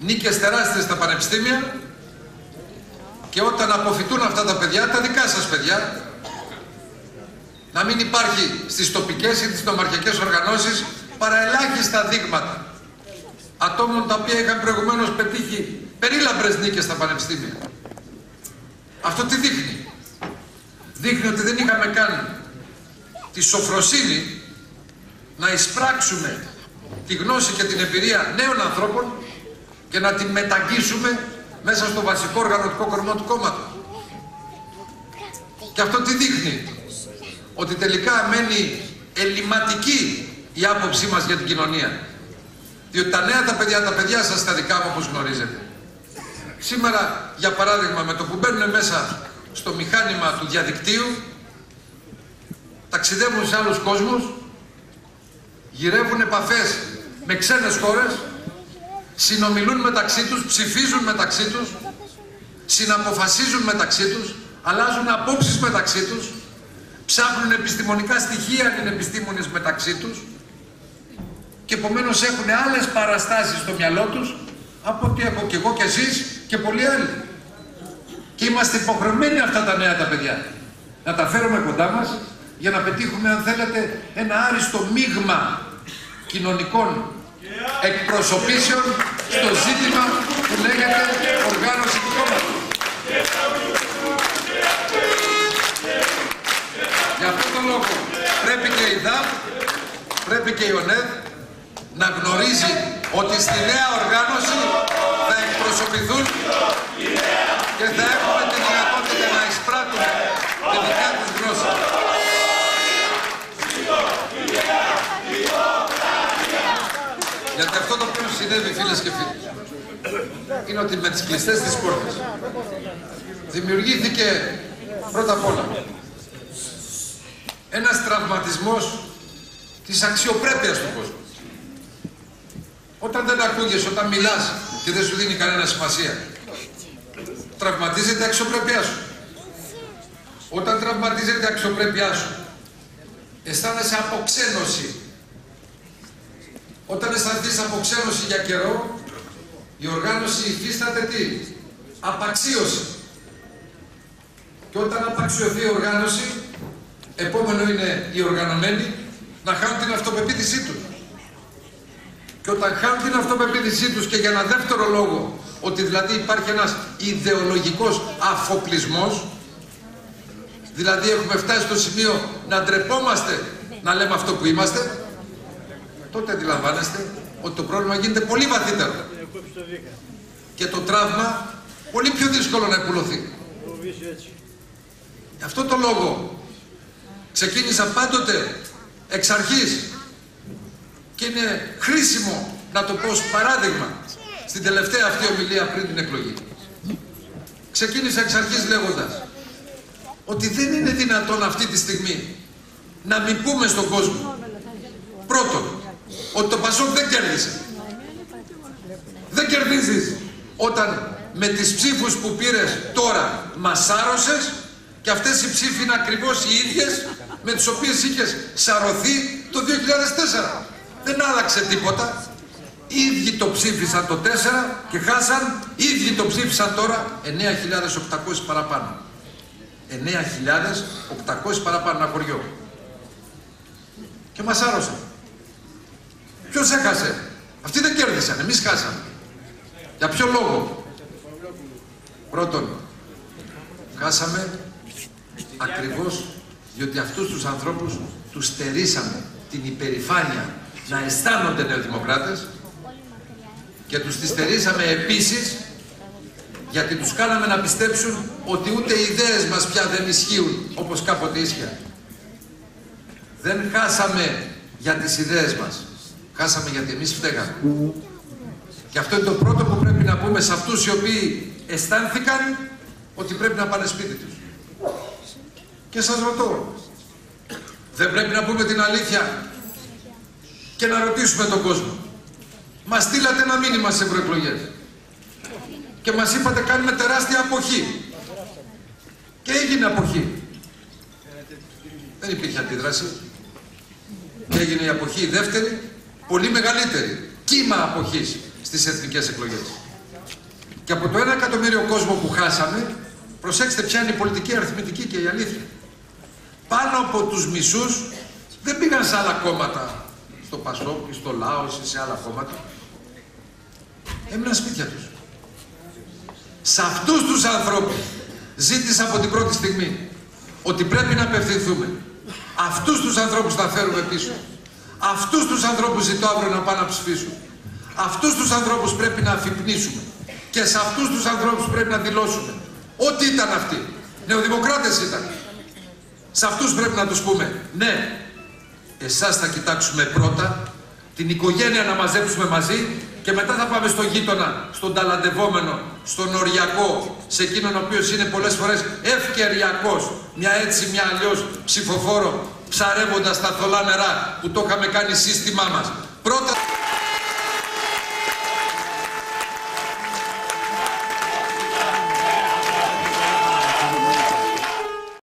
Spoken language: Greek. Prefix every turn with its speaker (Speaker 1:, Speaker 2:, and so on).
Speaker 1: νίκες τεράστιες στα πανεπιστήμια και όταν αποφυτούν αυτά τα παιδιά, τα δικά σας παιδιά, να μην υπάρχει στις τοπικές ή τις νομαρχικές οργανώσεις παραελάχιστα δείγματα ατόμων τα οποία είχαν προηγουμένως πετύχει περίλαμπρες νίκες στα πανεπιστήμια. Αυτό τι δείχνει; Δείχνει ότι δεν είχαμε καν τη σοφροσύνη να εισπράξουμε τη γνώση και την εμπειρία νέων ανθρώπων και να την μεταγγίσουμε μέσα στο βασικό οργανωτικό κορμό του κόμματος. Και αυτό τι δείχνει; Ότι τελικά μένει ελληματική η άποψή μας για την κοινωνία. Διότι τα νέα τα παιδιά, τα παιδιά σας τα δικά μου όπως γνωρίζετε. Σήμερα, για παράδειγμα, με το που μπαίνουν μέσα στο μηχάνημα του διαδικτύου, ταξιδεύουν σε άλλους κόσμους, γυρεύουν επαφές με ξένες χώρες, συνομιλούν μεταξύ τους, ψηφίζουν μεταξύ τους, συναποφασίζουν μεταξύ τους, αλλάζουν απόψεις μεταξύ τους, ψάχνουν επιστημονικά στοιχεία αν είναι επιστήμονες μεταξύ τους και επομένως έχουν άλλες παραστάσεις στο μυαλό τους από ό,τι έχω και εγώ και εσείς και πολλοί άλλοι. Και είμαστε υποχρεωμένοι αυτά τα νέα τα παιδιά να τα φέρουμε κοντά μας για να πετύχουμε αν θέλετε ένα άριστο μείγμα κοινωνικών εκπροσωπήσεων στο ζήτημα που λέγεται οργάνωση του κόμματος. Για αυτόν τον λόγο πρέπει και η ΔΑΠ, πρέπει και η ΟΝΕΔ να γνωρίζει ότι στη νέα οργάνωση θα εκπροσωπηθούν και θα έχουμε τη δυνατότητα να εισπράττουν τη δικιά τους γνώση. Γιατί αυτό το οποίο συνέβη φίλες και φίλοι είναι ότι με τις κλειστές της πόρτας δημιουργήθηκε πρώτα απ' όλα ένας τραυματισμός της αξιοπρέπειας του κόσμου. Όταν δεν ακούγεσαι, όταν μιλάς και δεν σου δίνει κανένα σημασία, τραυματίζεται η αξιοπρέπειά σου. Όταν τραυματίζεται η αξιοπρέπειά σου, αισθάνεσαι αποξένωση. Όταν αισθανθείς αποξένωση για καιρό, η οργάνωση υφίσταται τι, απαξίωση. Και όταν απαξιωθεί η οργάνωση, επόμενο είναι οι οργανωμένοι να χάνουν την αυτοπεποίθησή τους. Και όταν χάνουν την αυτοπεποίθησή τους και για ένα δεύτερο λόγο, ότι δηλαδή υπάρχει ένας ιδεολογικός αφοπλισμός, δηλαδή έχουμε φτάσει στο σημείο να ντρεπόμαστε να λέμε αυτό που είμαστε, τότε αντιλαμβάνεστε ότι το πρόβλημα γίνεται πολύ βαθύτερο. Και το τραύμα πολύ πιο δύσκολο να επουλωθεί. Γι' αυτό το λόγο ξεκίνησα πάντοτε εξ αρχής και είναι χρήσιμο να το πω ως παράδειγμα στην τελευταία αυτή ομιλία πριν την εκλογή. Ξεκίνησα εξ αρχής λέγοντας ότι δεν είναι δυνατόν αυτή τη στιγμή να μην πούμε στον κόσμο πρώτον ότι το Πασόκ δεν κέρδισε. Δεν κερδίζεις όταν με τις ψήφους που πήρες τώρα μας άρρωσες και αυτές οι ψήφοι είναι ακριβώς οι ίδιες με τις οποίες είχες σαρωθεί το 2004. Δεν άλλαξε τίποτα. Οι ίδιοι το ψήφισαν το 4 και χάσαν, οι ίδιοι το ψήφισαν τώρα 9.800 παραπάνω. 9.800 παραπάνω ένα χωριό. Και μας άρρωσαν. Ποιος έχασε; Αυτοί δεν κέρδισαν, εμείς χάσαμε. Για ποιο λόγο; Πρώτον, χάσαμε ακριβώς διότι αυτούς τους ανθρώπους τους στερήσαμε την υπερηφάνεια να αισθάνονται νεοδημοκράτες και τους τη στερήσαμε επίσης γιατί τους κάναμε να πιστέψουν ότι ούτε οι ιδέες μας πια δεν ισχύουν όπως κάποτε ίσχυαν. Δεν χάσαμε για τις ιδέες μας. Χάσαμε γιατί εμείς φταίγαμε. Και αυτό είναι το πρώτο που πρέπει να πούμε σε αυτούς οι οποίοι αισθάνθηκαν ότι πρέπει να πάνε σπίτι τους. Και σας ρωτώ, δεν πρέπει να πούμε την αλήθεια και να ρωτήσουμε τον κόσμο. Μας στείλατε ένα μήνυμα σε ευρωεκλογές και μας είπατε κάνουμε τεράστια αποχή. Και έγινε αποχή. Δεν υπήρχε αντίδραση. Και έγινε η αποχή η δεύτερη, πολύ μεγαλύτερη. Κύμα αποχής στις εθνικές εκλογές. Και από το ένα εκατομμύριο κόσμο που χάσαμε, προσέξτε ποια είναι η πολιτική αριθμητική και η αλήθεια. Πάνω από τους μισούς δεν πήγαν σε άλλα κόμματα, στο Πασόκ ή στο Λάος ή σε άλλα κόμματα. Έμειναν σπίτια τους. Σε αυτούς τους ανθρώπους ζήτησα από την πρώτη στιγμή ότι πρέπει να απευθυνθούμε. Αυτούς τους ανθρώπους θα φέρουμε πίσω. Αυτούς τους ανθρώπους ζητώ αύριο να πάνε να ψηφίσουν. Αυτούς τους ανθρώπους πρέπει να αφυπνίσουμε. Και σε αυτούς τους ανθρώπους πρέπει να δηλώσουμε. Ό,τι ήταν αυτοί. Νεοδημοκράτες ήταν. Σε αυτούς πρέπει να τους πούμε. Ναι, εσάς θα κοιτάξουμε πρώτα. Την οικογένεια να μαζέψουμε μαζί και μετά θα πάμε στο γείτονα, στον ταλαντευόμενο, στον οριακό, σε εκείνον ο οποίος είναι πολλές φορές ευκαιριακός, μια έτσι, μια αλλιώς ψηφοφόρο, ψαρεύοντας τα θολά νερά που το είχαμε κάνει σύστημά μας. Πρώτα...